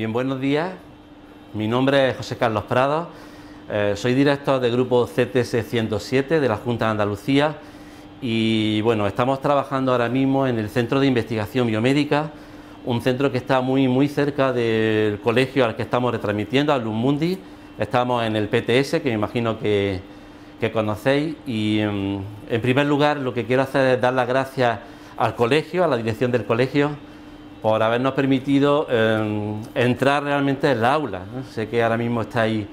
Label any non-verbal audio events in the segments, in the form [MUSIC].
Bien, buenos días. Mi nombre es José Carlos Prado. Eh, soy director del grupo CTS 107 de la Junta de Andalucía y bueno, estamos trabajando ahora mismo en el Centro de Investigación Biomédica, un centro que está muy, muy cerca del colegio al que estamos retransmitiendo, al Mundi. Estamos en el PTS, que me imagino que, conocéis, y mm, en primer lugar lo que quiero hacer es dar las gracias al colegio, a la dirección del colegio, por habernos permitido em, entrar realmente en la aula. Sé que ahora mismo estáis,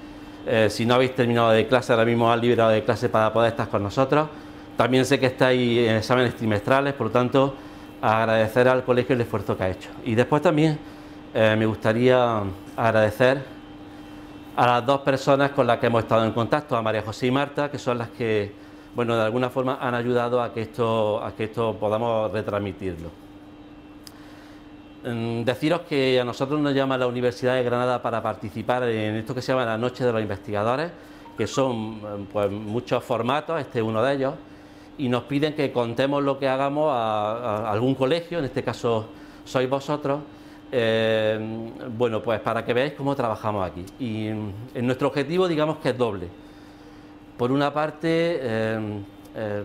eh, si no habéis terminado de clase, ahora mismo has liberado de clase para poder estar con nosotros. También sé que estáis en exámenes trimestrales, por lo tanto, agradecer al colegio el esfuerzo que ha hecho. Y después también eh, me gustaría agradecer a las dos personas con las que hemos estado en contacto, a María José y Marta, que son las que, bueno, de alguna forma han ayudado a que esto, a que esto podamos retransmitirlo. Mm, deciros que a nosotros nos llama la Universidad de Granada para participar en esto que se llama la Noche de los Investigadores, que son mm, pues, muchos formatos, este es uno de ellos, y nos piden que contemos lo que hagamos a, algún colegio, en este caso sois vosotros, eh, bueno, pues para que veáis cómo trabajamos aquí. Y mm, en nuestro objetivo, digamos que es doble. Por una parte, eh, eh,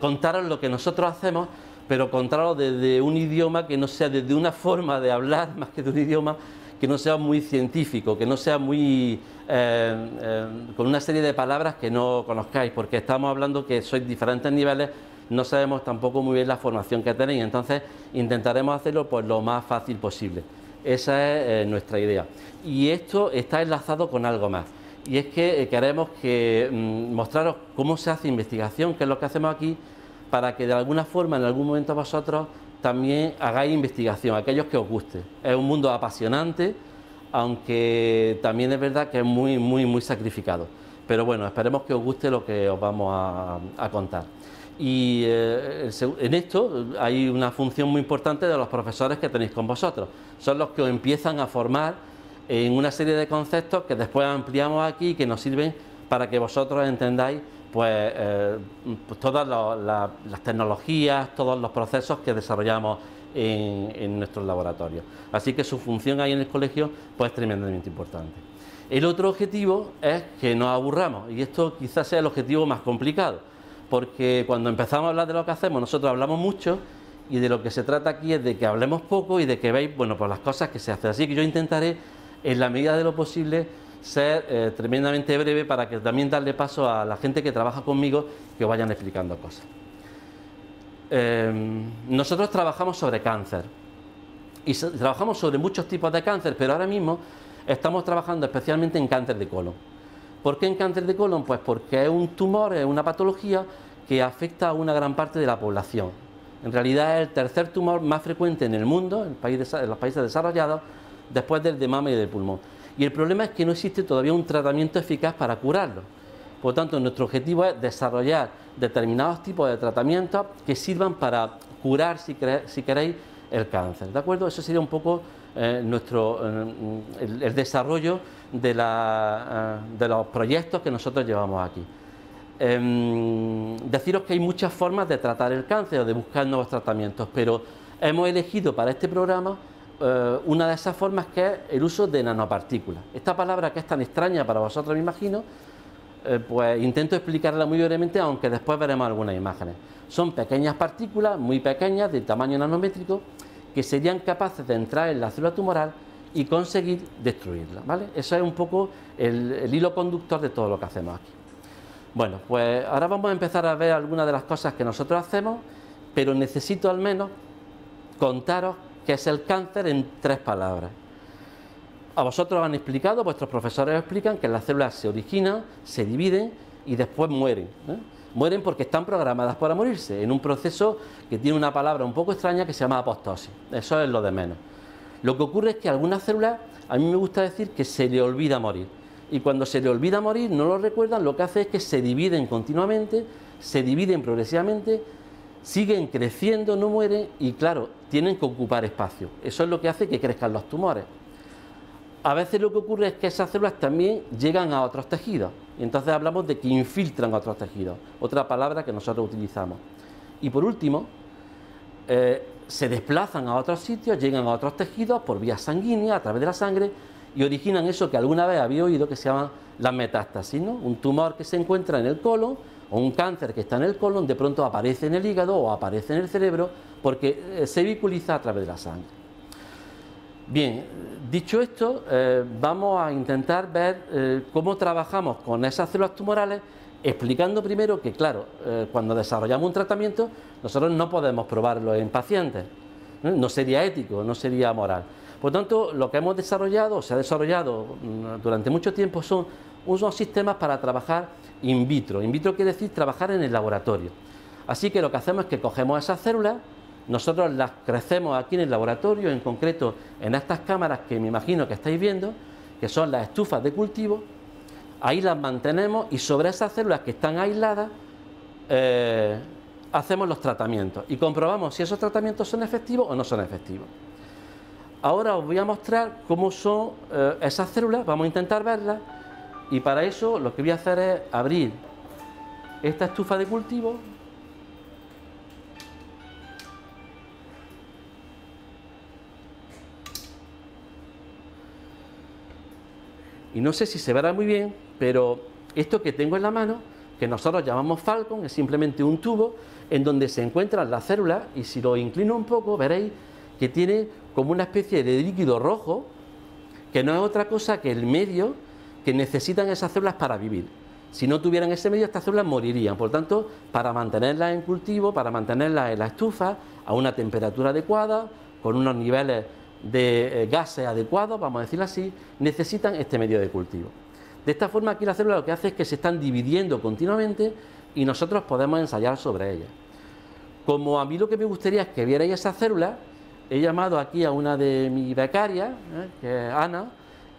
contaros lo que nosotros hacemos pero contarlo desde un idioma que no sea desde una forma de hablar más que de un idioma que no sea muy científico, que no sea muy eh, eh, con una serie de palabras que no conozcáis, porque estamos hablando que sois diferentes niveles, no sabemos tampoco muy bien la formación que tenéis, entonces intentaremos hacerlo pues lo más fácil posible. Esa es eh, nuestra idea. Y esto está enlazado con algo más. Y es que queremos que mm, mostraros cómo se hace investigación, que es lo que hacemos aquí, para que de alguna forma en algún momento vosotros también hagáis investigación, aquellos que os guste. Es un mundo apasionante, aunque también es verdad que es muy, muy, muy sacrificado. Pero bueno, esperemos que os guste lo que os vamos a, contar. Y eh, en esto hay una función muy importante de los profesores que tenéis con vosotros. Son los que os empiezan a formar en una serie de conceptos que después ampliamos aquí y que nos sirven para que vosotros entendáis pues, eh, pues todas las tecnologías, todos los procesos que desarrollamos en, nuestros laboratorios. Así que su función ahí en el colegio pues, es tremendamente importante. El otro objetivo es que nos aburramos y esto quizás sea el objetivo más complicado, porque cuando empezamos a hablar de lo que hacemos, nosotros hablamos mucho y de lo que se trata aquí es de que hablemos poco y de que veáis bueno, pues las cosas que se hacen. Así que yo intentaré, en la medida de lo posible, ser eh, tremendamente breve para que también darle paso a la gente que trabaja conmigo que vayan explicando cosas. Em, nosotros trabajamos sobre cáncer y trabajamos sobre muchos tipos de cáncer, pero ahora mismo estamos trabajando especialmente en cáncer de colon. ¿Por qué en cáncer de colon? Pues porque es un tumor, es una patología que afecta a una gran parte de la población. En realidad es el tercer tumor más frecuente en el mundo, en, los países desarrollados, después del de mama y del pulmón. Y el problema es que no existe todavía un tratamiento eficaz para curarlo. Por lo tanto, nuestro objetivo es desarrollar determinados tipos de tratamientos que sirvan para curar, si, queréis, el cáncer. ¿De acuerdo? Eso sería un poco eh, nuestro, eh, el, desarrollo de, eh, de, los proyectos que nosotros llevamos aquí. Em, deciros que hay muchas formas de tratar el cáncer o de buscar nuevos tratamientos, pero hemos elegido para este programa eh, una de esas formas que es el uso de nanopartículas. Esta palabra que es tan extraña para vosotros, me imagino, eh, pues intento explicarla muy brevemente, aunque después veremos algunas imágenes. Son pequeñas partículas, muy pequeñas, de tamaño nanométrico, que serían capaces de entrar en la célula tumoral y conseguir destruirla. ¿vale? Eso es un poco el, el hilo conductor de todo lo que hacemos aquí. Bueno, pues ahora vamos a empezar a ver algunas de las cosas que nosotros hacemos, pero necesito al menos contaros que es el cáncer en tres palabras. A vosotros han explicado, vuestros profesores explican que las células se originan, se dividen y después mueren. ¿eh? Mueren porque están programadas para morirse, en un proceso que tiene una palabra un poco extraña que se llama apostosis. Eso es lo de menos. Lo que ocurre es que algunas células, a mí me gusta decir que se le olvida morir. Y cuando se le olvida morir, no lo recuerdan, lo que hace es que se dividen continuamente, se dividen progresivamente siguen creciendo, no mueren y claro, tienen que ocupar espacio. Eso es lo que hace que crezcan los tumores. A veces lo que ocurre es que esas células también llegan a otros tejidos entonces hablamos de que infiltran otros tejidos, otra palabra que nosotros utilizamos. Y por último, eh, se desplazan a otros sitios, llegan a otros tejidos por vía sanguínea, a través de la sangre, y originan eso que alguna vez había oído que se llama la metástasis, ¿no? Un tumor que se encuentra en el colon o un cáncer que está en el colon de pronto aparece en el hígado o aparece en el cerebro porque eh, se vehiculiza a través de la sangre. Bien, dicho esto, eh, vamos a intentar ver eh, cómo trabajamos con esas células tumorales, explicando primero que, claro, cuando desarrollamos un tratamiento, nosotros no podemos probarlo en pacientes, no sería ético, no sería moral. Por tanto, lo que hemos desarrollado, se ha desarrollado mm, durante mucho tiempo, son unos sistemas para trabajar in vitro. In vitro quiere decir trabajar en el laboratorio. Así que lo que hacemos es que cogemos esas células, nosotros las crecemos aquí en el laboratorio, en concreto en estas cámaras que me imagino que estáis viendo, que son las estufas de cultivo, ahí las mantenemos y sobre esas células que están aisladas eh, hacemos los tratamientos y comprobamos si esos tratamientos son efectivos o no son efectivos. Ahora os voy a mostrar cómo son eh, esas células, vamos a intentar verlas y para eso lo que voy a hacer es abrir esta estufa de cultivo. Y no sé si se verá muy bien, pero esto que tengo en la mano, que nosotros llamamos Falcon, es simplemente un tubo en donde se encuentran las células y si lo inclino un poco veréis que tiene como una especie de líquido rojo que no es otra cosa que el medio que necesitan esas células para vivir. Si no tuvieran ese medio, estas células morirían. Por tanto, para mantenerlas en cultivo, para mantenerlas en la estufa a una temperatura adecuada, con unos niveles de eh, gases adecuados, vamos a decirlo así, necesitan este medio de cultivo. De esta forma, aquí la célula lo que hace es que se están dividiendo continuamente y nosotros podemos ensayar sobre ellas. Como a mí lo que me gustaría es que vierais esas células, he llamado aquí a una de mis becarias, ¿eh? que es Ana,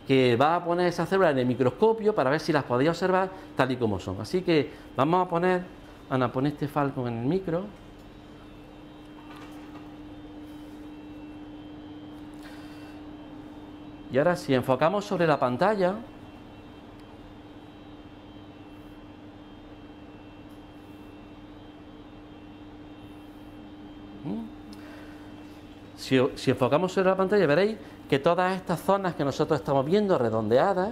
que va a poner esas células en el microscopio para ver si las podéis observar tal y como son. Así que vamos a poner, Ana, pon este falcon en el micro. Y ahora si enfocamos sobre la pantalla, Si, enfocamos sobre la pantalla veréis que todas estas zonas que nosotros estamos viendo redondeadas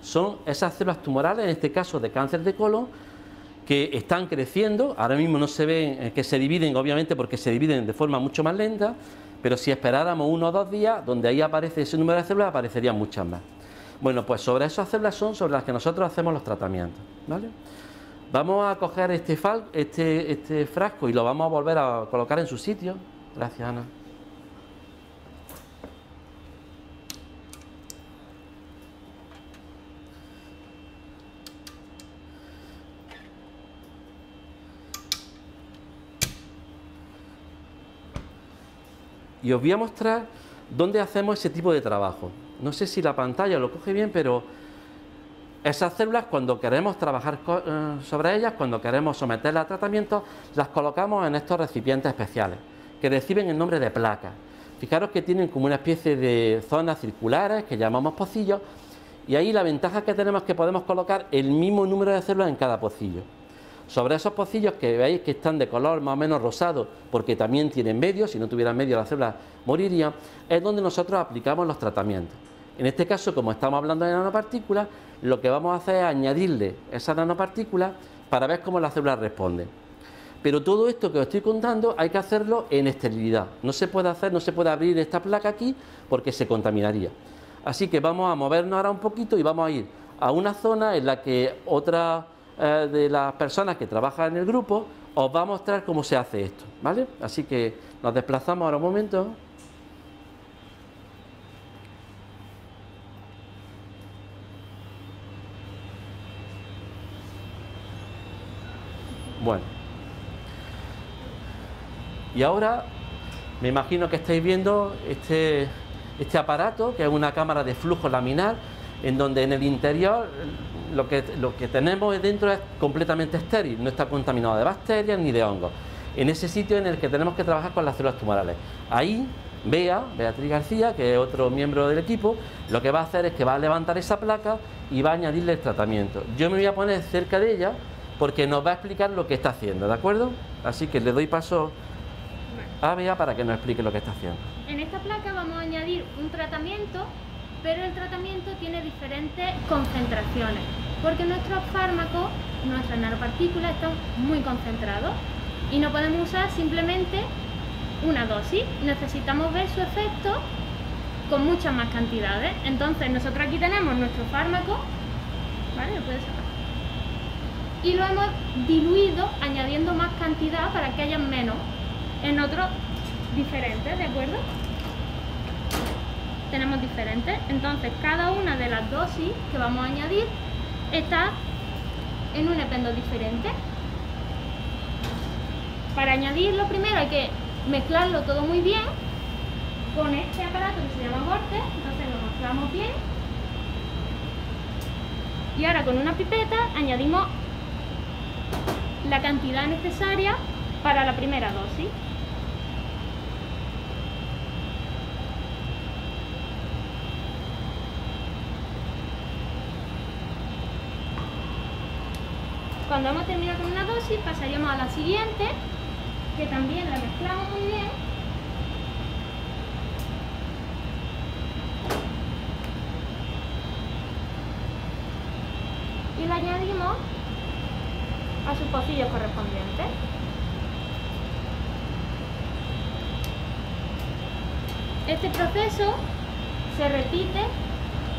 son esas células tumorales, en este caso de cáncer de colon, que están creciendo, ahora mismo no se ven eh, que se dividen, obviamente porque se dividen de forma mucho más lenta, pero si esperáramos uno o dos días, donde ahí aparece ese número de células, aparecerían muchas más. Bueno, pues sobre esas células son sobre las que nosotros hacemos los tratamientos. ¿vale? Vamos a coger este, este, este frasco y lo vamos a volver a colocar en su sitio. Gracias, Ana. Y os voy a mostrar dónde hacemos ese tipo de trabajo. No sé si la pantalla lo coge bien, pero esas células cuando queremos trabajar eh, sobre ellas, cuando queremos someterlas a tratamiento, las colocamos en estos recipientes especiales que reciben el nombre de placas. Fijaros que tienen como una especie de zonas circulares que llamamos pocillos y ahí la ventaja que tenemos es que podemos colocar el mismo número de células en cada pocillo. Sobre esos pocillos que veis que están de color más o menos rosado, porque también tienen medio, si no tuvieran medio las células morirían, es donde nosotros aplicamos los tratamientos. En este caso, como estamos hablando de nanopartículas, lo que vamos a hacer es añadirle esas nanopartículas para ver cómo las células responden. Pero todo esto que os estoy contando hay que hacerlo en esterilidad. No se puede hacer, no se puede abrir esta placa aquí porque se contaminaría. Así que vamos a movernos ahora un poquito y vamos a ir a una zona en la que otra eh, de las personas que trabajan en el grupo, os va a mostrar cómo se hace esto, ¿vale? Así que nos desplazamos ahora un momento. Bueno. Y ahora me imagino que estáis viendo este, este aparato, que es una cámara de flujo laminar, en donde en el interior lo que, lo que tenemos dentro es completamente estéril, no está contaminado de bacterias ni de hongos. En ese sitio en el que tenemos que trabajar con las células tumorales. Ahí, Bea, Beatriz García, que es otro miembro del equipo, lo que va a hacer es que va a levantar esa placa y va a añadirle el tratamiento. Yo me voy a poner cerca de ella porque nos va a explicar lo que está haciendo, ¿de acuerdo? Así que le doy paso a Bea para que nos explique lo que está haciendo. En esta placa vamos a añadir un tratamiento, pero el tratamiento tiene diferentes concentraciones, porque nuestros fármacos, nuestras nanopartículas están muy concentrados y no podemos usar simplemente una dosis, necesitamos ver su efecto con muchas más cantidades. Entonces nosotros aquí tenemos nuestro fármaco, ¿vale? Lo puedes sacar. Y lo hemos diluido añadiendo más cantidad para que haya menos en otros diferentes, ¿de acuerdo? Tenemos diferentes, entonces cada una de las dosis que vamos a añadir está en un ependo diferente. Para añadirlo primero hay que mezclarlo todo muy bien con este aparato que se llama Vortex, entonces lo mezclamos bien. Y ahora con una pipeta añadimos la cantidad necesaria para la primera dosis. Cuando hemos terminado con una dosis pasaríamos a la siguiente, que también la mezclamos muy bien. Y la añadimos a sus pocillos correspondientes. Este proceso se repite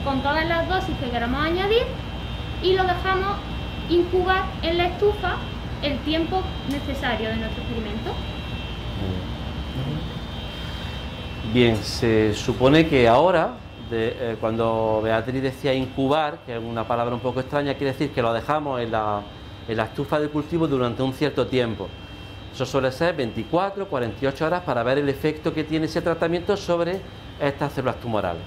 con todas las dosis que queramos añadir y lo dejamos incubar en la estufa el tiempo necesario de nuestro experimento. Bien, se supone que ahora, eh, cuando Beatriz decía incubar, que es una palabra un poco extraña, quiere decir que lo dejamos en la, en la estufa de cultivo durante un cierto tiempo. Eso suele ser 24, 48 horas para ver el efecto que tiene ese tratamiento sobre estas células tumorales.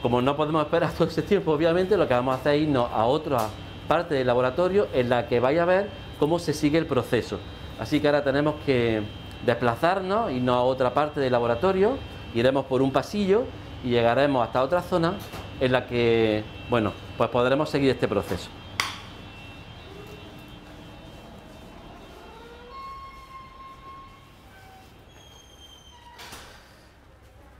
Como no podemos esperar [LAUGHS] todo ese tiempo, obviamente, lo que vamos a hacer es irnos a otra parte del laboratorio en la que vaya a ver cómo se sigue el proceso. Así que ahora tenemos que desplazarnos, irnos a otra parte del laboratorio, iremos por un pasillo y llegaremos hasta otra zona en la que, bueno, pues podremos seguir este proceso.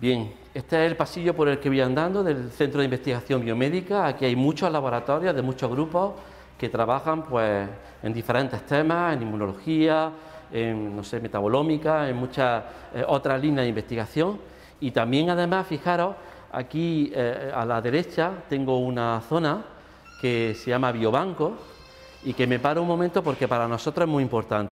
Bien, este es el pasillo por el que voy andando del Centro de Investigación Biomédica. Aquí hay muchos laboratorios de muchos grupos que trabajan pues, en diferentes temas, en inmunología, en no sé, metabolómica, en muchas eh, otras líneas de investigación. Y también además, fijaros, aquí eh, a la derecha tengo una zona que se llama Biobanco y que me paro un momento porque para nosotros es muy importante.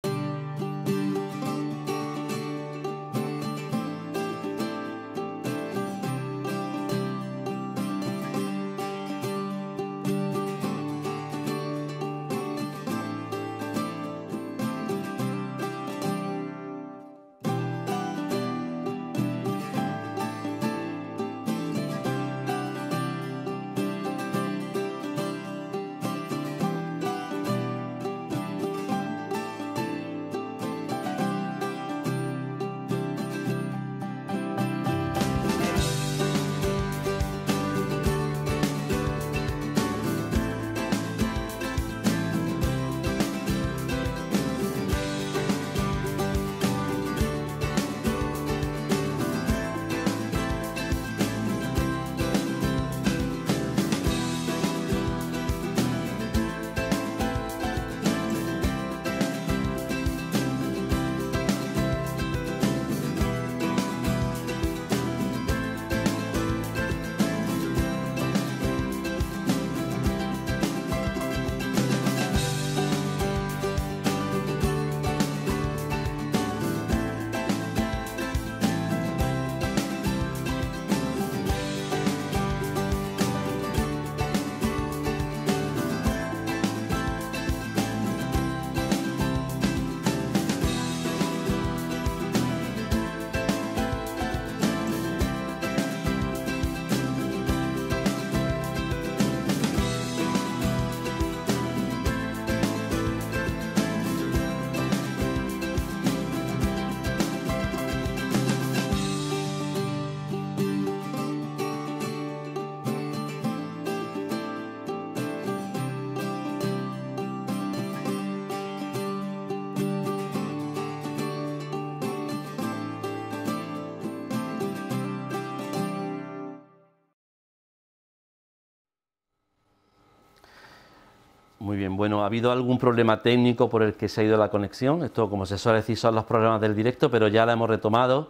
Muy bien, bueno, ha habido algún problema técnico por el que se ha ido la conexión. Esto, como se suele decir, son los problemas del directo, pero ya la hemos retomado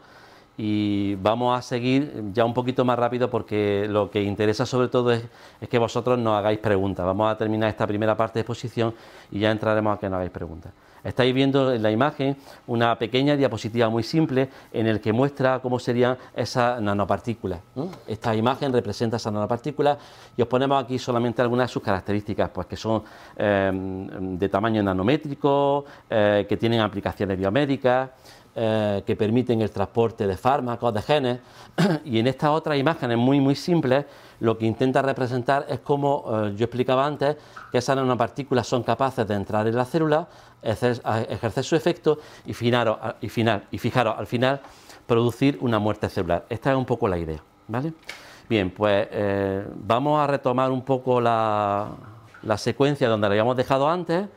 y vamos a seguir ya un poquito más rápido porque lo que interesa sobre todo es, que vosotros nos hagáis preguntas. Vamos a terminar esta primera parte de exposición y ya entraremos a que nos hagáis preguntas. Estáis viendo en la imagen una pequeña diapositiva muy simple en el que muestra cómo serían esas nanopartículas. Esta imagen representa esas nanopartículas y os ponemos aquí solamente algunas de sus características, pues que son eh, de tamaño nanométrico, eh, que tienen aplicaciones biomédicas, eh, que permiten el transporte de fármacos, de genes, [CLEARS THROAT] y en estas otras imágenes muy muy simples lo que intenta representar es como eh, yo explicaba antes, que esas nanopartículas son capaces de entrar en la célula, ejercer su efecto y, finaros, y, final, y fijaros, al final producir una muerte celular. Esta es un poco la idea. ¿vale? Bien, pues eh, vamos a retomar un poco la, la secuencia donde la habíamos dejado antes.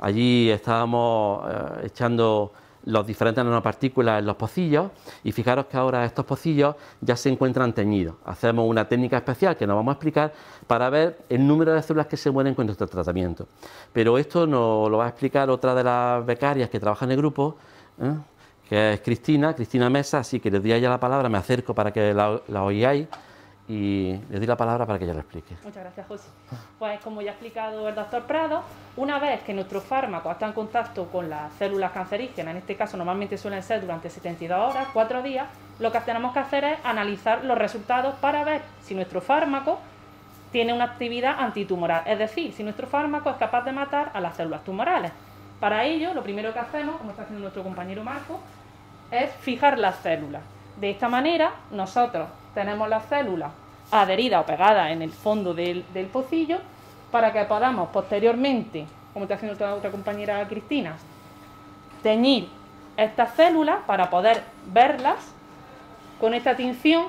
Allí estábamos echando los diferentes nanopartículas en los pocillos y fijaros que ahora estos pocillos ya se encuentran teñidos. Hacemos una técnica especial que nos vamos a explicar para ver el número de células que se mueren con nuestro tratamiento. Pero esto nos lo va a explicar otra de las becarias que trabaja en el grupo, ¿eh? que es Cristina, Cristina Mesa, así que les doy a la palabra, me acerco para que la, la oigáis y le doy la palabra para que ella lo explique. Muchas gracias, José. Pues como ya ha explicado el doctor Prado, una vez que nuestro fármaco está en contacto con las células cancerígenas, en este caso normalmente suelen ser durante 72 horas, 4 días, lo que tenemos que hacer es analizar los resultados para ver si nuestro fármaco tiene una actividad antitumoral, es decir, si nuestro fármaco es capaz de matar a las células tumorales. Para ello, lo primero que hacemos, como está haciendo nuestro compañero Marco, es fijar las células. De esta manera, nosotros tenemos las células adheridas o pegadas en el fondo del, pocillo para que podamos posteriormente, como está haciendo otra, compañera Cristina, teñir estas células para poder verlas con esta tinción,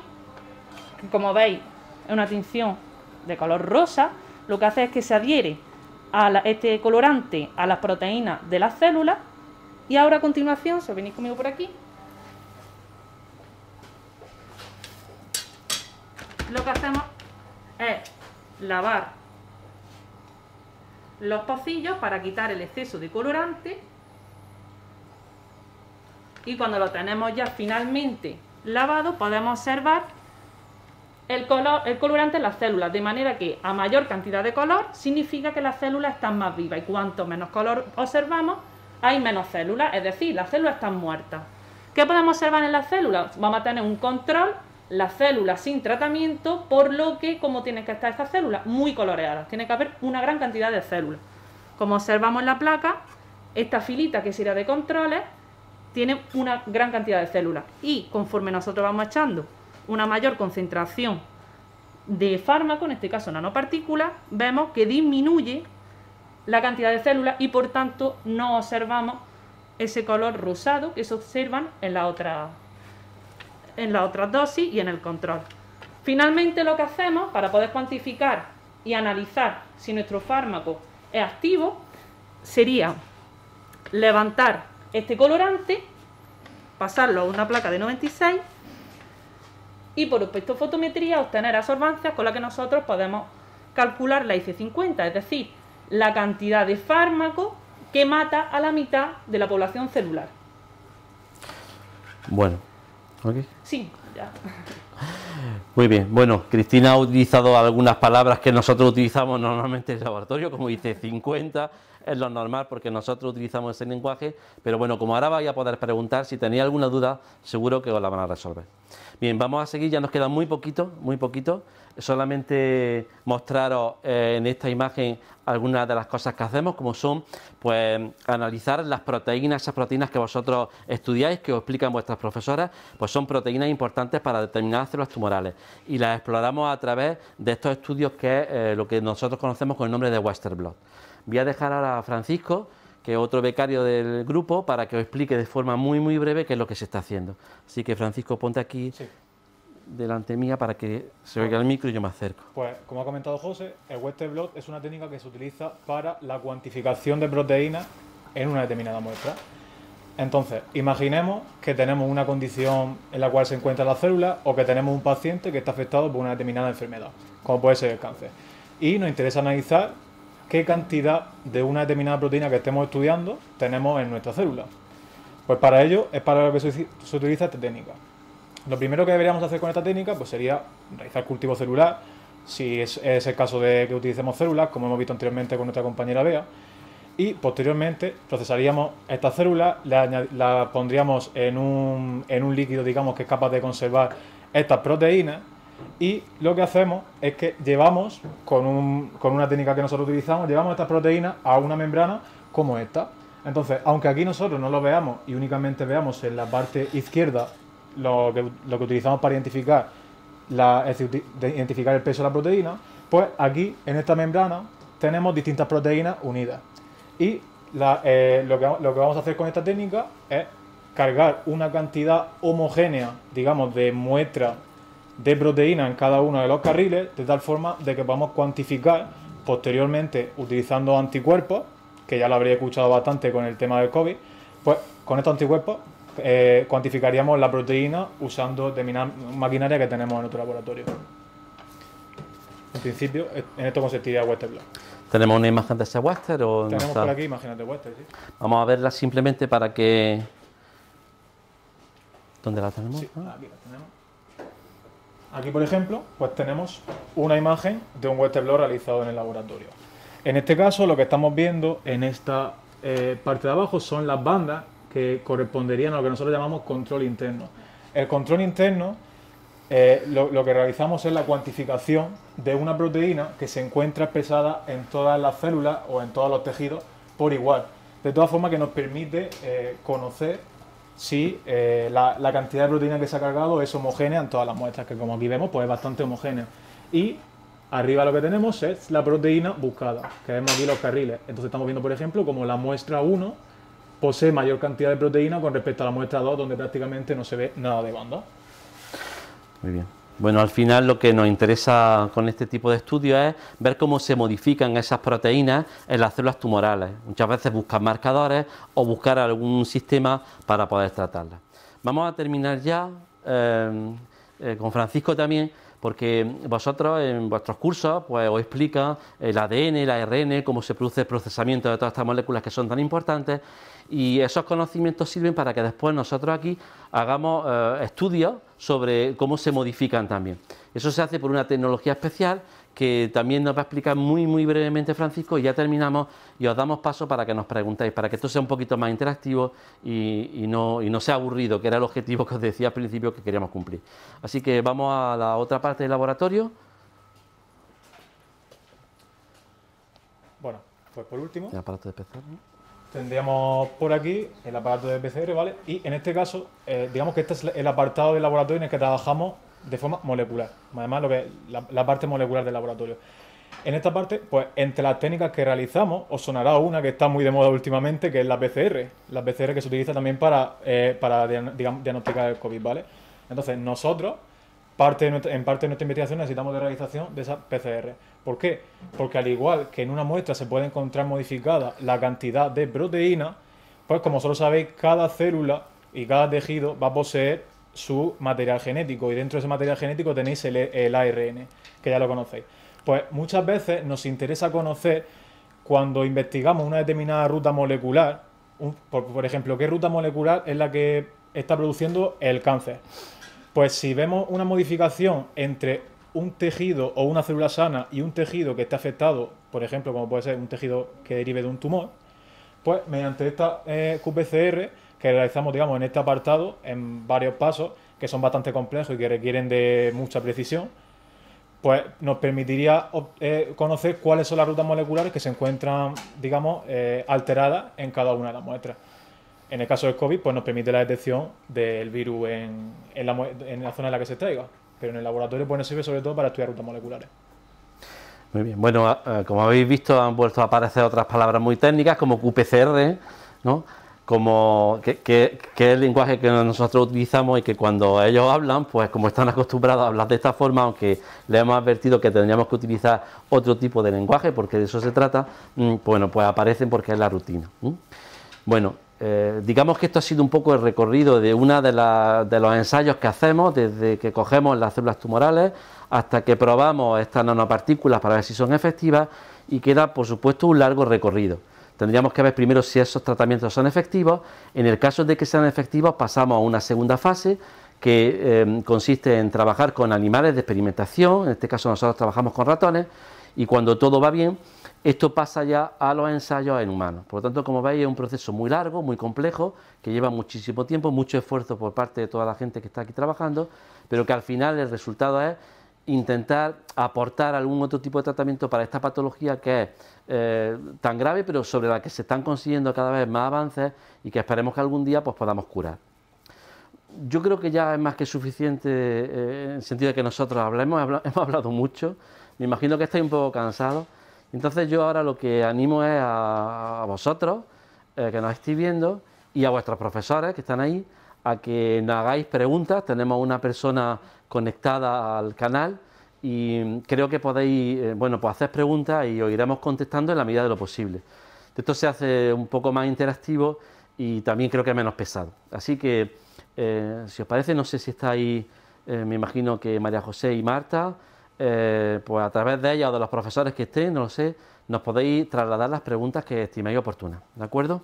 que como veis es una tinción de color rosa, lo que hace es que se adhiere a este colorante a las proteínas de las células. Y ahora a continuación, si venís conmigo por aquí, lo que hacemos es lavar los pocillos para quitar el exceso de colorante y cuando lo tenemos ya finalmente lavado podemos observar el, color, el colorante en las células, de manera que a mayor cantidad de color significa que las células están más vivas y cuanto menos color observamos, hay menos células, es decir, las células están muertas. ¿Qué podemos observar en las células? Vamos a tener un control las células sin tratamiento, por lo que, como tienen que estar estas células? Muy coloreadas. Tiene que haber una gran cantidad de células. Como observamos en la placa, esta filita que sería de controles tiene una gran cantidad de células. Y conforme nosotros vamos echando una mayor concentración de fármaco, en este caso nanopartículas, vemos que disminuye la cantidad de células y por tanto no observamos ese color rosado que se observan en la otra en la otra dosis y en el control. Finalmente lo que hacemos para poder cuantificar y analizar si nuestro fármaco es activo sería levantar este colorante, pasarlo a una placa de 96 y por espectrofotometría obtener absorbancias con la que nosotros podemos calcular la IC50, es decir, la cantidad de fármaco que mata a la mitad de la población celular. Bueno, Sí, ya. Muy bien, bueno, Cristina ha utilizado algunas palabras que nosotros utilizamos normalmente en el laboratorio, como dice 50, es lo normal porque nosotros utilizamos ese lenguaje, pero bueno, como ahora vais a poder preguntar, si tenéis alguna duda, seguro que os la van a resolver. Bien, vamos a seguir, ya nos queda muy poquito, muy poquito, solamente mostraros eh, en esta imagen algunas de las cosas que hacemos, como son pues analizar las proteínas, esas proteínas que vosotros estudiáis, que os explican vuestras profesoras, pues son proteínas importantes para determinadas células tumorales y las exploramos a través de estos estudios que es eh, lo que nosotros conocemos con el nombre de Western Blot. Voy a dejar ahora a Francisco, que es otro becario del grupo, para que os explique de forma muy muy breve qué es lo que se está haciendo. Así que Francisco, ponte aquí delante mía para que se oiga el micro y yo me acerco. Pues como ha comentado José, el Western blot es una técnica que se utiliza para la cuantificación de proteínas en una determinada muestra. Entonces, imaginemos que tenemos una condición en la cual se encuentra la célula o que tenemos un paciente que está afectado por una determinada enfermedad, como puede ser el cáncer. Y nos interesa analizar qué cantidad de una determinada proteína que estemos estudiando tenemos en nuestra célula. Pues para ello es para lo que se, utiliza esta técnica. Lo primero que deberíamos hacer con esta técnica pues sería realizar cultivo celular, si es, el caso de que utilicemos células, como hemos visto anteriormente con nuestra compañera Bea, y posteriormente procesaríamos estas células, las pondríamos en un, en un líquido digamos que es capaz de conservar estas proteínas y lo que hacemos es que llevamos, con, un, con una técnica que nosotros utilizamos, llevamos estas proteínas a una membrana como esta. Entonces, aunque aquí nosotros no lo veamos y únicamente veamos en la parte izquierda lo que, lo que utilizamos para identificar, la, identificar el peso de la proteína, pues aquí en esta membrana tenemos distintas proteínas unidas. Y eh, lo, que, lo que vamos a hacer con esta técnica es cargar una cantidad homogénea, digamos, de muestra de proteína en cada uno de los carriles, de tal forma de que podamos cuantificar posteriormente utilizando anticuerpos, que ya lo habría escuchado bastante con el tema del COVID, pues con estos anticuerpos eh, cuantificaríamos la proteína usando determinada maquinaria que tenemos en nuestro laboratorio. En principio, en esto consistiría Western ¿Tenemos una imagen de ese Western? O Tenemos por aquí imágenes de Western, sí. Vamos a verla simplemente para que... ¿Dónde la tenemos? Sí, aquí la tenemos. Aquí, por ejemplo, pues tenemos una imagen de un Western blot realizado en el laboratorio. En este caso, lo que estamos viendo en esta eh, parte de abajo son las bandas que corresponderían a lo que nosotros llamamos control interno. El control interno, eh, lo, que realizamos es la cuantificación de una proteína que se encuentra expresada en todas las células o en todos los tejidos por igual. De todas formas que nos permite eh, conocer si eh, la, cantidad de proteína que se ha cargado es homogénea en todas las muestras, que como aquí vemos, pues es bastante homogénea. Y arriba lo que tenemos es la proteína buscada, que vemos aquí los carriles. Entonces estamos viendo, por ejemplo, como la muestra 1 posee mayor cantidad de proteína con respecto a la muestra 2, donde prácticamente no se ve nada de banda. Muy bien. Bueno, al final lo que nos interesa con este tipo de estudios es ver cómo se modifican esas proteínas en las células tumorales. Muchas veces buscar marcadores o buscar algún sistema para poder tratarlas. Vamos a terminar ya eh, eh, con Francisco también, porque vosotros en vuestros cursos pues, os explica el ADN, el ARN, cómo se produce el procesamiento de todas estas moléculas que son tan importantes y esos conocimientos sirven para que después nosotros aquí hagamos eh, estudios sobre cómo se modifican también. Eso se hace por una tecnología especial que también nos va a explicar muy muy brevemente Francisco y ya terminamos y os damos paso para que nos preguntéis, para que esto sea un poquito más interactivo y, no, y no sea aburrido, que era el objetivo que os decía al principio que queríamos cumplir. Así que vamos a la otra parte del laboratorio. Bueno, pues por último... El aparato de PCR, tendríamos por aquí el aparato de PCR, ¿vale? Y en este caso, eh, digamos que este es el apartado del laboratorio en el que trabajamos de forma molecular. Además, lo que la, parte molecular del laboratorio. En esta parte, pues entre las técnicas que realizamos, os sonará una que está muy de moda últimamente, que es la PCR. La PCR que se utiliza también para, eh, para diagnosticar el COVID, ¿vale? Entonces, nosotros parte en parte de nuestra investigación necesitamos de realización de esa PCR. ¿Por qué? Porque al igual que en una muestra se puede encontrar modificada la cantidad de proteína, pues como solo sabéis, cada célula y cada tejido va a poseer su material genético y dentro de ese material genético tenéis el, ARN, que ya lo conocéis. Pues muchas veces nos interesa conocer cuando investigamos una determinada ruta molecular, por ejemplo, qué ruta molecular es la que está produciendo el cáncer. Pues si vemos una modificación entre un tejido o una célula sana y un tejido que esté afectado, por ejemplo, como puede ser un tejido que derive de un tumor, pues mediante esta eh, QPCR que realizamos, digamos, en este apartado, en varios pasos, que son bastante complejos y que requieren de mucha precisión, pues nos permitiría eh, conocer cuáles son las rutas moleculares que se encuentran, digamos, eh, alteradas en cada una de las muestras. En el caso del COVID, pues nos permite la detección del virus en, la, zona en la que se extraiga. Pero en el laboratorio pues nos sirve sobre todo para estudiar rutas moleculares. Muy bien. Bueno, como habéis visto, han vuelto a aparecer otras palabras muy técnicas como QPCR, ¿no? Como que, es el lenguaje que nosotros utilizamos y que cuando ellos hablan, pues como están acostumbrados a hablar de esta forma, aunque le hemos advertido que tendríamos que utilizar otro tipo de lenguaje, porque de eso se trata, mm, bueno, pues aparecen porque es la rutina. Bueno, eh, digamos que esto ha sido un poco el recorrido de uno de, de, los ensayos que hacemos desde que cogemos las células tumorales hasta que probamos estas nanopartículas para ver si son efectivas y queda, por supuesto, un largo recorrido. Tendríamos que ver primero si esos tratamientos son efectivos. En el caso de que sean efectivos, pasamos a una segunda fase que eh, consiste en trabajar con animales de experimentación, en este caso nosotros trabajamos con ratones, y cuando todo va bien, esto pasa ya a los ensayos en humanos. Por lo tanto, como veis, es un proceso muy largo, muy complejo, que lleva muchísimo tiempo, mucho esfuerzo por parte de toda la gente que está aquí trabajando, pero que al final el resultado es intentar aportar algún otro tipo de tratamiento para esta patología que es eh, tan grave, pero sobre la que se están consiguiendo cada vez más avances y que esperemos que algún día pues, podamos curar. Yo creo que ya es más que suficiente eh, en el sentido de que nosotros hablemos, [LAUGHS] hemos hablado mucho, me imagino que estáis un poco cansados, entonces yo ahora lo que animo es a, vosotros, eh, que nos estéis viendo, y a vuestros profesores que están ahí, a que nos hagáis preguntas, tenemos una persona conectada al canal y creo que podéis eh, bueno, pues hacer preguntas y os iremos contestando en la medida de lo posible. Esto se hace un poco más interactivo y también creo que menos pesado. Así que, eh, si os parece, no sé si está ahí, eh, me imagino que María José y Marta, pues a través de ella o de los profesores que estén, no lo sé, nos podéis trasladar las preguntas que estiméis oportunas. ¿De acuerdo?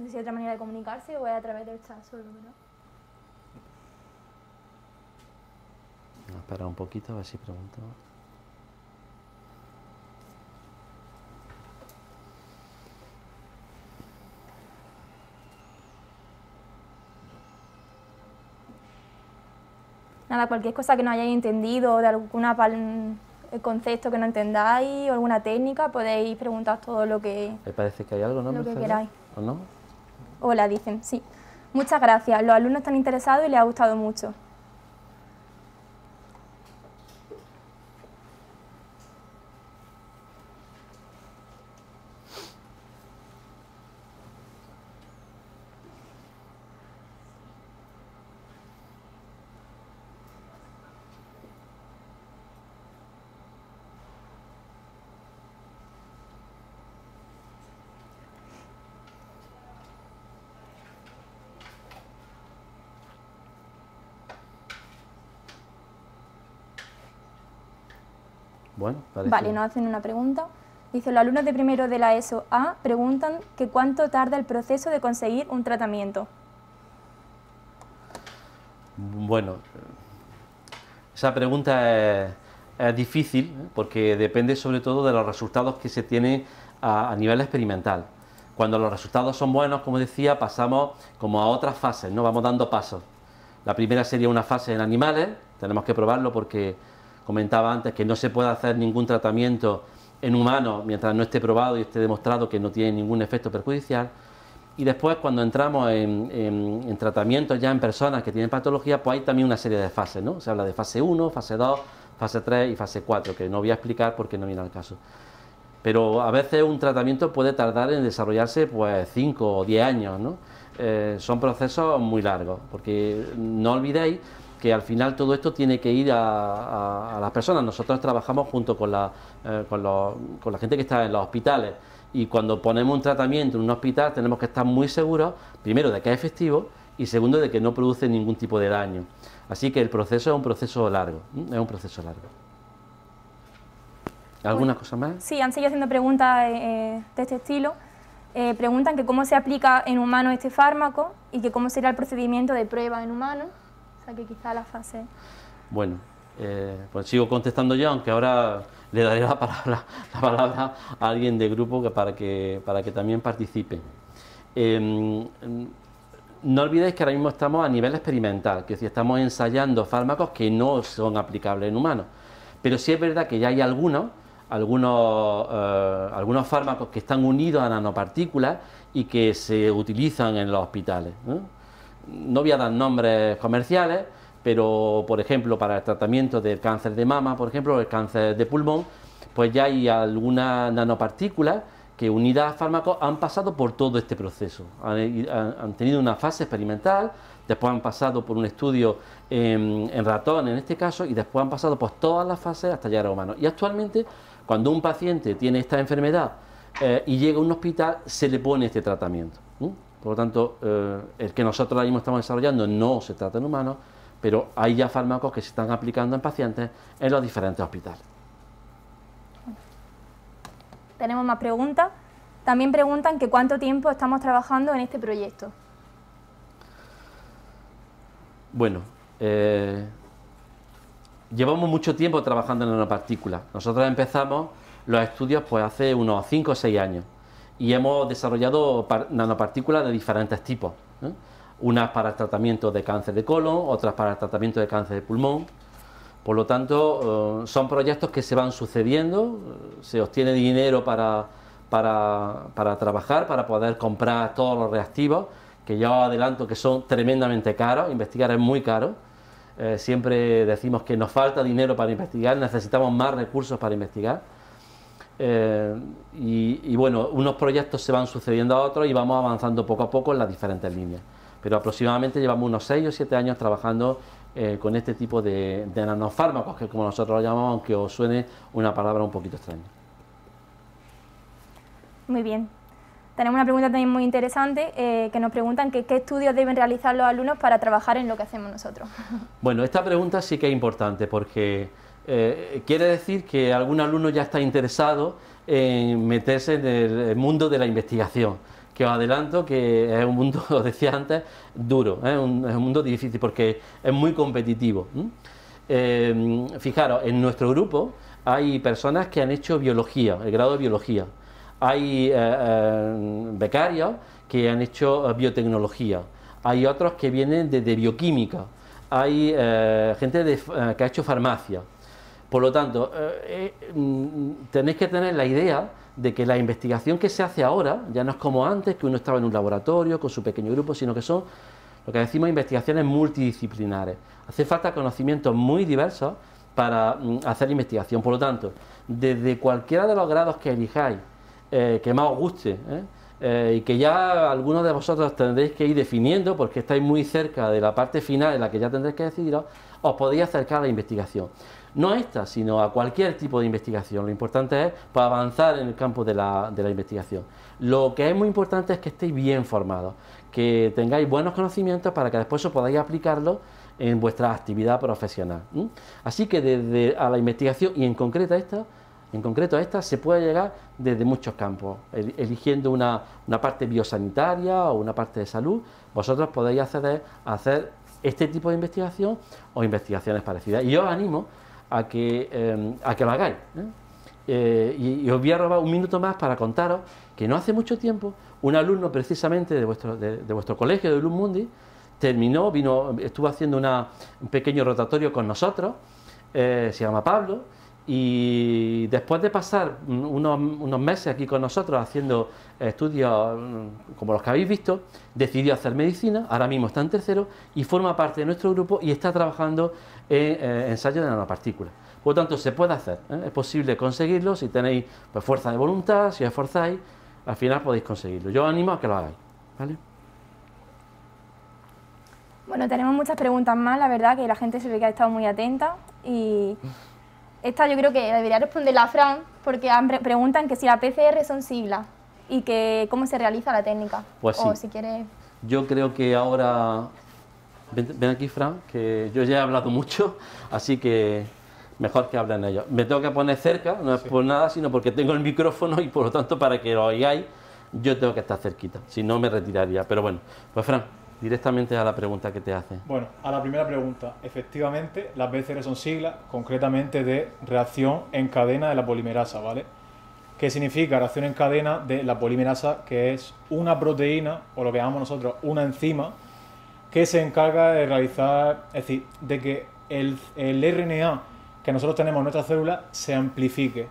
No sé si hay otra manera de comunicarse o es a través del chat solo, ¿verdad? Espera un poquito a ver si pregunto. Nada, cualquier cosa que no hayáis entendido, de alguna el concepto que no entendáis o alguna técnica, podéis preguntar todo lo que, Me parece que hay algo, ¿no? lo que queráis. ¿O no? Hola, dicen, sí. Muchas gracias. Los alumnos están interesados y les ha gustado mucho. Vale, nos hacen una pregunta. Dice, los alumnos de primero de la ESO A preguntan que cuánto tarda el proceso de conseguir un tratamiento. Bueno, esa pregunta es, difícil ¿eh? porque depende sobre todo de los resultados que se tienen a, nivel experimental. Cuando los resultados son buenos, como decía, pasamos como a otras fases, ¿no? Vamos dando pasos. La primera sería una fase en animales, tenemos que probarlo porque comentaba antes que no se puede hacer ningún tratamiento en humanos mientras no esté probado y esté demostrado que no tiene ningún efecto perjudicial. Y después cuando entramos en, tratamientos ya en personas que tienen patología, pues hay también una serie de fases, ¿no? Se habla de fase 1, fase 2, fase 3 y fase 4, que no voy a explicar porque no viene al caso. Pero a veces un tratamiento puede tardar en desarrollarse pues 5 o 10 años, ¿no? Eh, son procesos muy largos, porque no olvidéis que al final todo esto tiene que ir a, las personas. Nosotros trabajamos junto con la, eh, con, la gente que está en los hospitales y cuando ponemos un tratamiento en un hospital tenemos que estar muy seguros, primero, de que es efectivo y segundo, de que no produce ningún tipo de daño. Así que el proceso es un proceso largo, es un proceso largo. ¿Alguna cosa más? Sí, han seguido haciendo preguntas eh, de este estilo. Eh, preguntan que cómo se aplica en humanos este fármaco y que cómo será el procedimiento de prueba en humanos quizá la fase... Bueno, eh, pues sigo contestando yo, aunque ahora le daré la palabra, [LAUGHS] la palabra a alguien del grupo que para, que, para que también participe. Em, no olvidéis que ahora mismo estamos a nivel experimental, que si estamos ensayando fármacos que no son aplicables en humanos. Pero sí es verdad que ya hay algunos, algunos, eh, algunos fármacos que están unidos a nanopartículas y que se utilizan en los hospitales voy a dar nombres comerciales, pero por ejemplo para el tratamiento del cáncer de mama, por ejemplo, el cáncer de pulmón, pues ya hay algunas nanopartículas que unidas a fármacos han pasado por todo este proceso. Han, tenido una fase experimental, después han pasado por un estudio en, ratón en este caso, y después han pasado por todas las fases hasta llegar a humanos. Y actualmente cuando un paciente tiene esta enfermedad eh, y llega a un hospital, se le pone este tratamiento. Por lo tanto, eh, el que nosotros ahora mismo estamos desarrollando no se trata en humanos, pero hay ya fármacos que se están aplicando en pacientes en los diferentes hospitales. Tenemos más preguntas. También preguntan que cuánto tiempo estamos trabajando en este proyecto. Bueno, eh, llevamos mucho tiempo trabajando en nanopartículas. Nosotros empezamos los estudios pues hace unos 5 o 6 años y hemos desarrollado nanopartículas de diferentes tipos. Unas para el tratamiento de cáncer de colon, otras para el tratamiento de cáncer de pulmón. Por lo tanto, eh, son proyectos que se van sucediendo, se obtiene dinero para, para, trabajar, para poder comprar todos los reactivos, que ya adelanto que son tremendamente caros, investigar es muy caro. Eh, siempre decimos que nos falta dinero para investigar, necesitamos más recursos para investigar. Eh, y, bueno, unos proyectos se van sucediendo a otros y vamos avanzando poco a poco en las diferentes líneas. Pero aproximadamente llevamos unos 6 o 7 años trabajando eh, con este tipo de, de nanofármacos, que como nosotros lo llamamos, aunque os suene una palabra un poquito extraña. Muy bien. Tenemos una pregunta también muy interesante eh, que nos preguntan qué estudios deben realizar los alumnos para trabajar en lo que hacemos nosotros. Bueno, esta pregunta sí que es importante porque eh, quiere decir que algún alumno ya está interesado en meterse en el mundo de la investigación, que os adelanto que es un mundo, [LAUGHS] os decía antes, duro, ¿eh? es un mundo difícil porque es muy competitivo. fijaros, en nuestro grupo hay personas que han hecho biología, el grado de biología, hay eh, eh, becarios que han hecho eh, biotecnología, hay otros que vienen de, bioquímica, hay gente que ha hecho farmacia. Por lo tanto, mm, tenéis que tener la idea de que la investigación que se hace ahora ya no es como antes, que uno estaba en un laboratorio con su pequeño grupo, sino que son lo que decimos investigaciones multidisciplinares. Hace falta conocimientos muy diversos para mm, hacer investigación. Por lo tanto, desde cualquiera de los grados que elijáis, eh, que más os guste ¿eh? Eh, y que ya algunos de vosotros tendréis que ir definiendo porque estáis muy cerca de la parte final en la que ya tendréis que decidiros, os podéis acercar a la investigación. No a esta, sino a cualquier tipo de investigación. Lo importante es pues, avanzar en el campo de la, investigación. Lo que es muy importante es que estéis bien formados, que tengáis buenos conocimientos para que después os podáis aplicarlo en vuestra actividad profesional. Así que desde a la investigación y en concreto esta, en concreto a esta se puede llegar desde muchos campos, eligiendo una, parte biosanitaria o una parte de salud, vosotros podéis acceder a hacer este tipo de investigación o investigaciones parecidas. Y yo os animo a que, eh, a que lo hagáis. ¿eh? Eh, y, os voy a robar un minuto más para contaros que no hace mucho tiempo un alumno precisamente de vuestro, de, vuestro colegio de Luz Mundi terminó, vino, estuvo haciendo un pequeño rotatorio con nosotros, se llama Pablo, y después de pasar unos, meses aquí con nosotros haciendo estudios mm, como los que habéis visto, decidió hacer medicina, ahora mismo está en tercero y forma parte de nuestro grupo y está trabajando en eh, ensayos de nanopartículas. Por lo tanto, se puede hacer, ¿eh? es posible conseguirlo si tenéis pues, fuerza de voluntad, si os esforzáis, al final podéis conseguirlo. Yo os animo a que lo hagáis. Bueno, tenemos muchas preguntas más, la verdad que la gente se ve que ha estado muy atenta y esta yo creo que debería responder la Fran, porque preguntan que si la PCR son siglas y que cómo se realiza la técnica. Pues sí. si Yo creo que ahora... Ven, aquí, Fran, que yo ya he hablado mucho, así que mejor que hablen ellos. Me tengo que poner cerca, no es por nada, sino porque tengo el micrófono y por lo tanto para que lo oigáis, yo tengo que estar cerquita, si no me retiraría. Pero bueno, pues Fran directamente a la pregunta que te hace. Bueno, a la primera pregunta. Efectivamente, las BCR son siglas, concretamente de reacción en cadena de la polimerasa, ¿vale? ¿Qué significa reacción en cadena de la polimerasa? Que es una proteína, o lo que llamamos nosotros una enzima, que se encarga de realizar, es decir, de que el, el RNA que nosotros tenemos en nuestras células se amplifique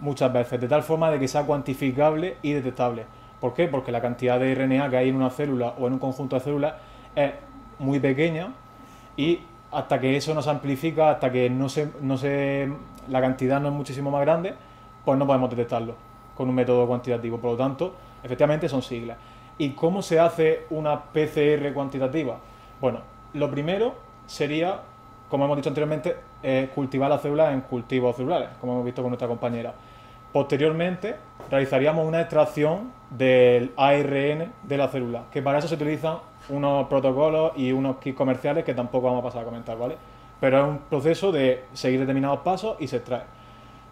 muchas veces, de tal forma de que sea cuantificable y detectable. ¿Por qué? Porque la cantidad de RNA que hay en una célula o en un conjunto de células es muy pequeña y hasta que eso no se amplifica, hasta que no se, no se, la cantidad no es muchísimo más grande, pues no podemos detectarlo con un método cuantitativo. Por lo tanto, efectivamente son siglas. ¿Y cómo se hace una PCR cuantitativa? Bueno, lo primero sería, como hemos dicho anteriormente, eh, cultivar las células en cultivos celulares, como hemos visto con nuestra compañera. Posteriormente, realizaríamos una extracción del ARN de la célula, que para eso se utilizan unos protocolos y unos kits comerciales que tampoco vamos a pasar a comentar, ¿vale? Pero es un proceso de seguir determinados pasos y se extrae.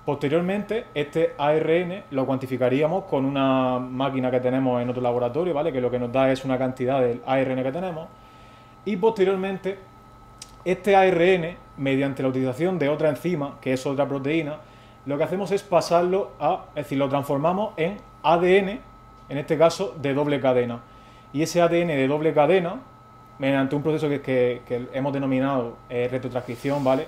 Posteriormente, este ARN lo cuantificaríamos con una máquina que tenemos en otro laboratorio, ¿vale? Que lo que nos da es una cantidad del ARN que tenemos. Y posteriormente, este ARN, mediante la utilización de otra enzima, que es otra proteína, lo que hacemos es pasarlo a, es decir, lo transformamos en ADN, en este caso de doble cadena. Y ese ADN de doble cadena, mediante un proceso que, hemos denominado eh, retrotranscripción, ¿vale?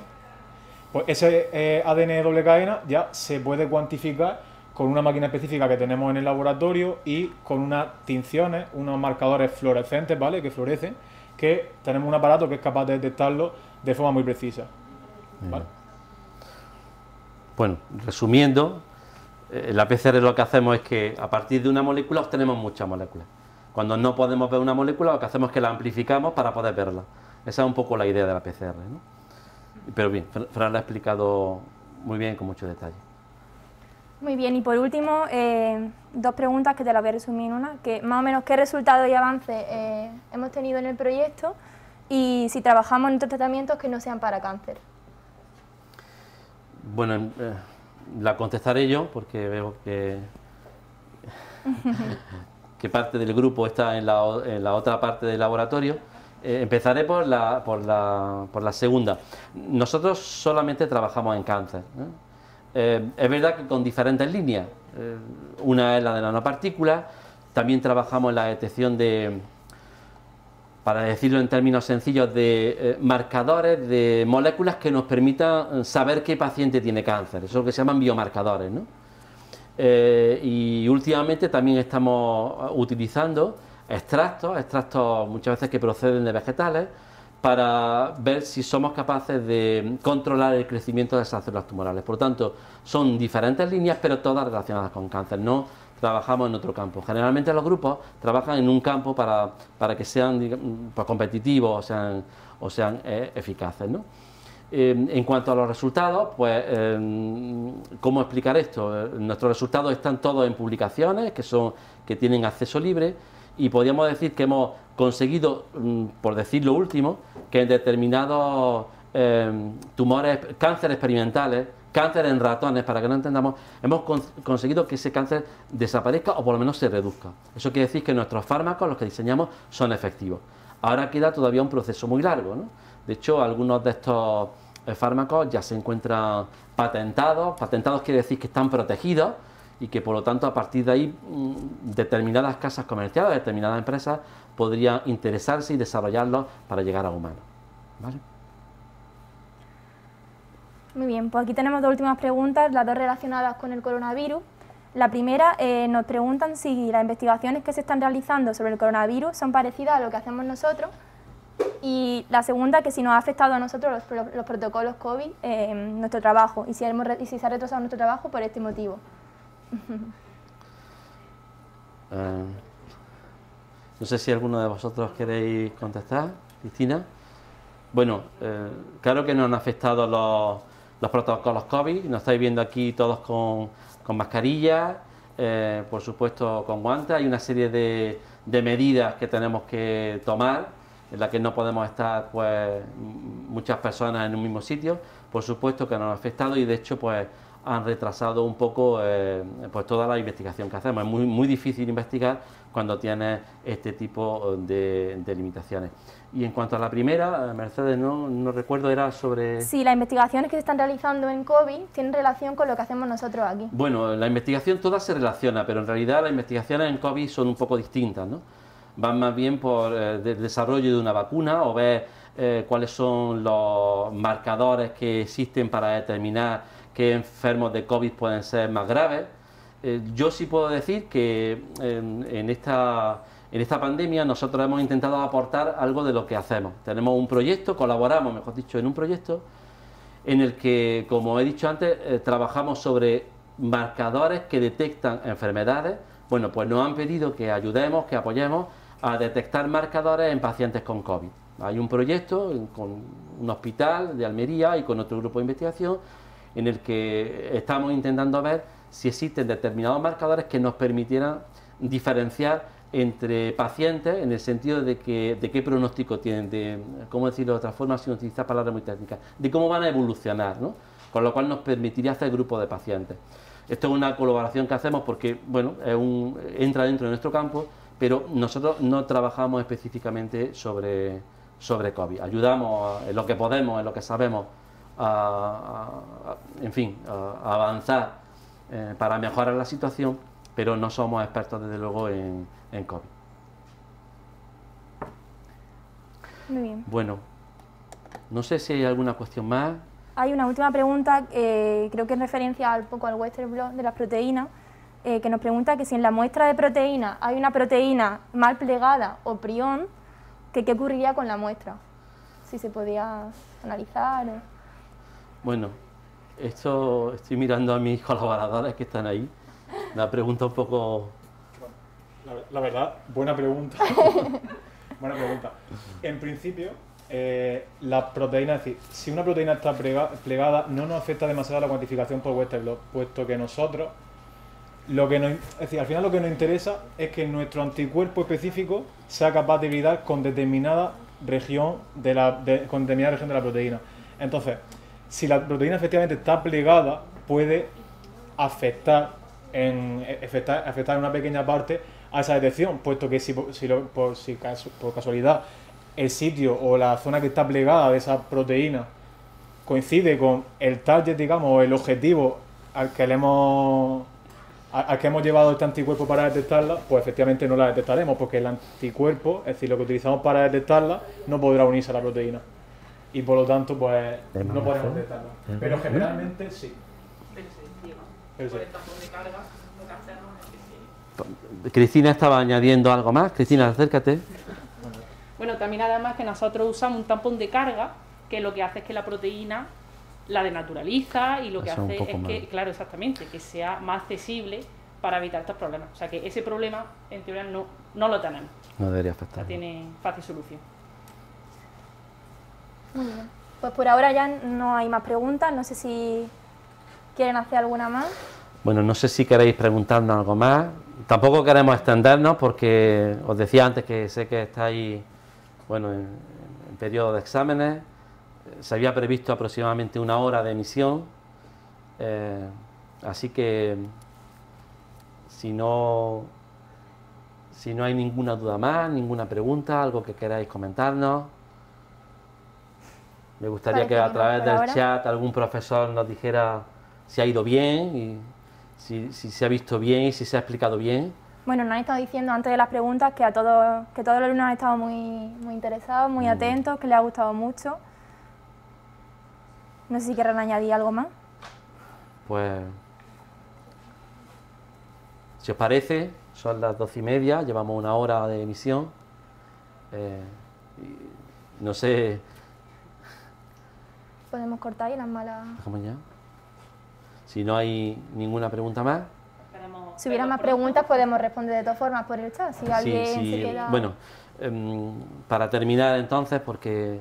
Pues ese eh, ADN de doble cadena ya se puede cuantificar con una máquina específica que tenemos en el laboratorio y con unas tinciones, unos marcadores fluorescentes, ¿vale? Que florecen, que tenemos un aparato que es capaz de detectarlo de forma muy precisa. ¿vale? Bueno, resumiendo, eh, la PCR lo que hacemos es que a partir de una molécula obtenemos muchas moléculas. Cuando no podemos ver una molécula, lo que hacemos es que la amplificamos para poder verla. Esa es un poco la idea de la PCR. ¿no? Pero bien, Fran lo ha explicado muy bien, con mucho detalle. Muy bien, y por último, eh, dos preguntas que te las voy a resumir en una, que más o menos qué resultados y avances eh, hemos tenido en el proyecto y si trabajamos en otros tratamientos que no sean para cáncer. Bueno, eh, la contestaré yo porque veo que, [LAUGHS] que parte del grupo está en la, otra parte del laboratorio. Eh, empezaré por la, por, la, por la, segunda. Nosotros solamente trabajamos en cáncer. Eh, es verdad que con diferentes líneas. una es la de nanopartículas, también trabajamos en la detección de, para decirlo en términos sencillos, de eh, marcadores de moléculas que nos permitan saber qué paciente tiene cáncer. Eso es lo que se llaman biomarcadores. ¿no? Eh, y últimamente también estamos utilizando extractos, extractos muchas veces que proceden de vegetales, para ver si somos capaces de controlar el crecimiento de esas células tumorales. Por lo tanto, son diferentes líneas, pero todas relacionadas con cáncer. No trabajamos en otro campo. Generalmente los grupos trabajan en un campo para, para que sean pues, competitivos o sean, o sean eh, eficaces. ¿no? Eh, en cuanto a los resultados, pues, eh, ¿cómo explicar esto? nuestros resultados están todos en publicaciones que, son, que tienen acceso libre y podríamos decir que hemos conseguido, mm, por decir lo último, que en determinados tumores, cáncer experimentales, cáncer en ratones, para que no entendamos, hemos conseguido que ese cáncer desaparezca o por lo menos se reduzca. Eso quiere decir que nuestros fármacos, los que diseñamos, son efectivos. Ahora queda todavía un proceso muy largo. ¿no? De hecho, algunos de estos eh, fármacos ya se encuentran patentados. Patentados quiere decir que están protegidos y que por lo tanto a partir de ahí mm, determinadas casas comerciales, determinadas empresas podrían interesarse y desarrollarlos para llegar a humanos. ¿vale? Muy bien, pues aquí tenemos dos últimas preguntas, las dos relacionadas con el coronavirus. La primera, eh, nos preguntan si las investigaciones que se están realizando sobre el coronavirus son parecidas a lo que hacemos nosotros. Y la segunda, que si nos ha afectado a nosotros los, protocolos COVID eh, nuestro trabajo y si, hemos, y si se ha retrasado nuestro trabajo por este motivo. Eh, [LAUGHS] no sé si alguno de vosotros queréis contestar, Cristina. Bueno, claro que nos han afectado los los protocolos COVID. Nos estáis viendo aquí todos con, con mascarillas, eh, por supuesto con guantes. Hay una serie de, de, medidas que tenemos que tomar, en las que no podemos estar pues, muchas personas en un mismo sitio. Por supuesto que nos ha afectado y de hecho pues han retrasado un poco eh, pues toda la investigación que hacemos. Es muy, muy difícil investigar cuando tienes este tipo de, de limitaciones. Y en cuanto a la primera, Mercedes, no, no recuerdo, era sobre... Sí, las investigaciones que se están realizando en COVID tienen relación con lo que hacemos nosotros aquí. Bueno, la investigación toda se relaciona, pero en realidad las investigaciones en COVID son un poco distintas, ¿no? Van más bien por eh, el desarrollo de una vacuna o ver eh, cuáles son los marcadores que existen para determinar qué enfermos de COVID pueden ser más graves. Eh, yo sí puedo decir que en, esta, en esta pandemia nosotros hemos intentado aportar algo de lo que hacemos. Tenemos un proyecto, colaboramos, mejor dicho, en un proyecto en el que, como he dicho antes, eh, trabajamos sobre marcadores que detectan enfermedades. Bueno, pues nos han pedido que ayudemos, que apoyemos a detectar marcadores en pacientes con COVID. Hay un proyecto con un hospital de Almería y con otro grupo de investigación en el que estamos intentando ver si existen determinados marcadores que nos permitieran diferenciar entre pacientes en el sentido de, que, qué pronóstico tienen, de, cómo decirlo de otra forma sin utilizar palabras muy técnicas, de cómo van a evolucionar, ¿no? con lo cual nos permitiría hacer grupos de pacientes. Esto es una colaboración que hacemos porque, bueno, entra dentro de nuestro campo, pero nosotros no trabajamos específicamente sobre, sobre COVID. Ayudamos en lo que podemos, en lo que sabemos, a, en fin, a, avanzar eh, para mejorar la situación, pero no somos expertos, desde luego, en, en COVID. Muy bien. Bueno, no sé si hay alguna cuestión más. Hay una última pregunta, eh, creo que en referencia al poco al Western Blot de las proteínas, eh, que nos pregunta que si en la muestra de proteína hay una proteína mal plegada o prión, que qué ocurriría con la muestra, si se podía analizar. Bueno, esto estoy mirando a mis [LAUGHS] colaboradores que están ahí. Una pregunta un poco la, verdad, buena pregunta. [LAUGHS] buena pregunta. En principio, eh, la proteína, es decir, si una proteína está plegada, no nos afecta demasiado la cuantificación por Western blot, puesto que nosotros, lo que nos, es decir, al final lo que nos interesa es que nuestro anticuerpo específico sea capaz de lidiar con determinada región de la, con determinada región de la proteína. Entonces, si la proteína efectivamente está plegada, puede afectar en afectar, afectar en una pequeña parte a esa detección, puesto que si, si, por, si por casualidad el sitio o la zona que está plegada de esa proteína coincide con el target, digamos, el objetivo al que le hemos al que hemos llevado este anticuerpo para detectarla, pues efectivamente no la detectaremos, porque el anticuerpo, es decir, lo que utilizamos para detectarla, no podrá unirse a la proteína. Y por lo tanto, pues no podemos detectarla. Pero generalmente sí. Pero sí. Cristina estaba añadiendo algo más. Cristina, acércate. Bueno, también además que nosotros usamos un tampón de carga que lo que hace es que la proteína la denaturaliza y lo que hace es que, claro, exactamente, que sea más accesible para evitar estos problemas. O sea que ese problema, en teoría, no, no lo tenemos. No debería afectar. O tiene fácil solución. Pues por ahora ya no hay más preguntas. No sé si quieren hacer alguna más. Bueno, no sé si queréis preguntarnos algo más. Tampoco queremos extendernos porque os decía antes que sé que estáis bueno, en, periodo de exámenes. Se había previsto aproximadamente una hora de emisión. Eh, así que si no, si no hay ninguna duda más, ninguna pregunta, algo que queráis comentarnos. Me gustaría que a través del chat algún profesor nos dijera si ha ido bien y si, se ha visto bien y si se ha explicado bien. Bueno, nos han estado diciendo antes de las preguntas que a todos, que todos los alumnos han estado muy, muy interesados, muy atentos, que les ha gustado mucho. No sé si quieren añadir algo más. Pues, si os parece, son las doce y media, llevamos una hora de emisión. Eh, no sé. Podemos cortar y las malas. ¿Cómo ya? Si no hay ninguna pregunta más. Si hubiera más preguntas podemos responder de todas formas por el chat. Si alguien se queda... Bueno, em, para terminar entonces, porque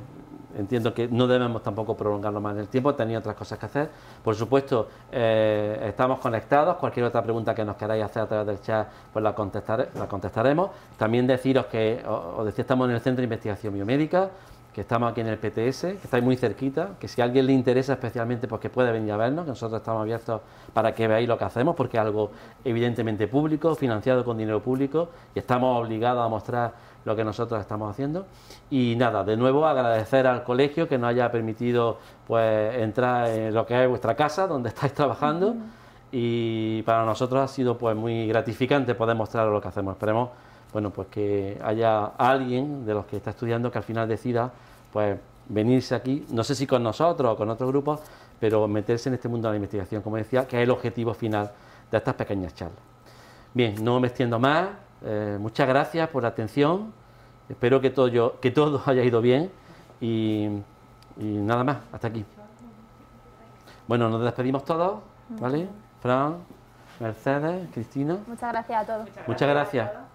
entiendo que no debemos tampoco prolongarlo más en el tiempo, tenía otras cosas que hacer. Por supuesto, eh, estamos conectados, cualquier otra pregunta que nos queráis hacer a través del chat, pues la, la contestaremos. También deciros que, os decía, estamos en el Centro de Investigación Biomédica, que estamos aquí en el PTS, que estáis muy cerquita, que si a alguien le interesa especialmente, pues que puede venir a vernos, que nosotros estamos abiertos para que veáis lo que hacemos, porque es algo evidentemente público, financiado con dinero público, y estamos obligados a mostrar lo que nosotros estamos haciendo. Y nada, de nuevo agradecer al colegio que nos haya permitido pues entrar en lo que es vuestra casa, donde [LAUGHS] estáis trabajando, y para nosotros ha sido pues muy gratificante poder mostrar lo que hacemos. Esperemos bueno, pues que haya alguien de los que está estudiando que al final decida pues venirse aquí, no sé si con nosotros o con otros grupos, pero meterse en este mundo de la investigación, como decía, que es el objetivo final de estas pequeñas charlas. Bien, no me extiendo más, eh, muchas gracias por la atención, espero que todo, yo, que todo haya ido bien y, y nada más, hasta aquí. Bueno, nos despedimos todos, ¿vale? Fran, Mercedes, Cristina. Muchas gracias a todos. Muchas gracias.